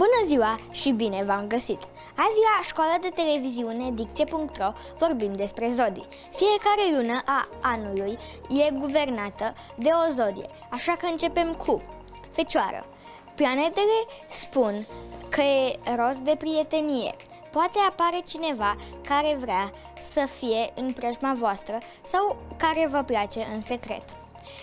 Bună ziua și bine v-am găsit! Azi la școala de televiziune Dicție.ro vorbim despre zodii. Fiecare lună a anului e guvernată de o zodie, așa că începem cu Fecioară. Planetele spun că e rost de prietenie. Poate apare cineva care vrea să fie în preajma voastră sau care vă place în secret.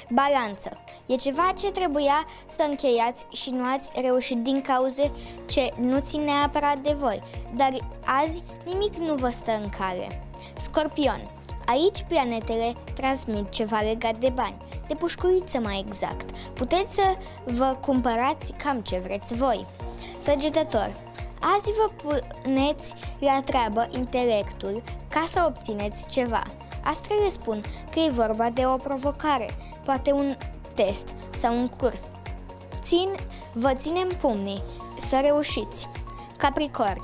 Balanță. E ceva ce trebuia să încheiați și nu ați reușit din cauze ce nu țin neapărat de voi, dar azi nimic nu vă stă în cale. Scorpion. Aici planetele transmit ceva legat de bani, de pușculiță mai exact. Puteți să vă cumpărați cam ce vreți voi. Săgetător. Azi vă puneți la treabă intelectul ca să obțineți ceva. Astrele spun că e vorba de o provocare, poate un test sau un curs. Țin, vă ținem pumnii să reușiți. Capricorn,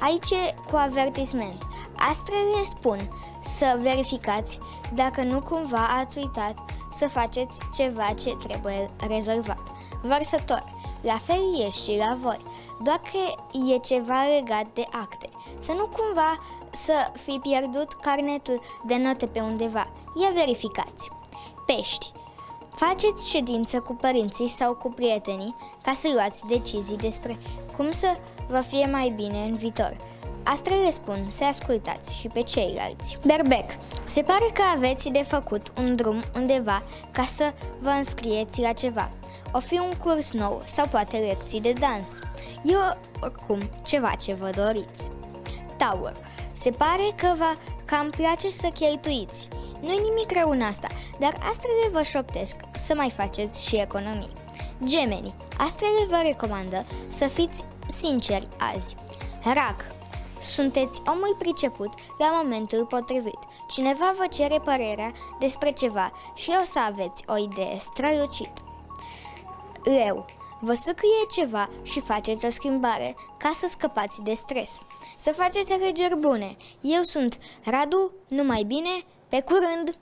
aici e cu avertisment. Astrele spun să verificați dacă nu cumva ați uitat să faceți ceva ce trebuie rezolvat. Vărsător, la fel e și la voi, doar că e ceva legat de acte. Să nu cumva să fi pierdut carnetul de note pe undeva. Ia verificați. Pești. Faceți ședință cu părinții sau cu prietenii ca să luați decizii despre cum să vă fie mai bine în viitor. Astrele spun să ascultați și pe ceilalți. Berbec. Se pare că aveți de făcut un drum undeva ca să vă înscrieți la ceva. O fi un curs nou sau poate lecții de dans. E oricum ceva ce vă doriți. Taur. Se pare că vă cam place să cheltuiți. Nu-i nimic rău în asta, dar astrele vă șoptesc să mai faceți și economii. Gemeni, astrele vă recomandă să fiți sinceri azi. Rac, sunteți omul priceput la momentul potrivit. Cineva vă cere părerea despre ceva și o să aveți o idee strălucită. Leu, Vă săcâie ceva și faceți o schimbare ca să scăpați de stres. Să faceți alegeri bune. Eu sunt Radu, numai bine, pe curând!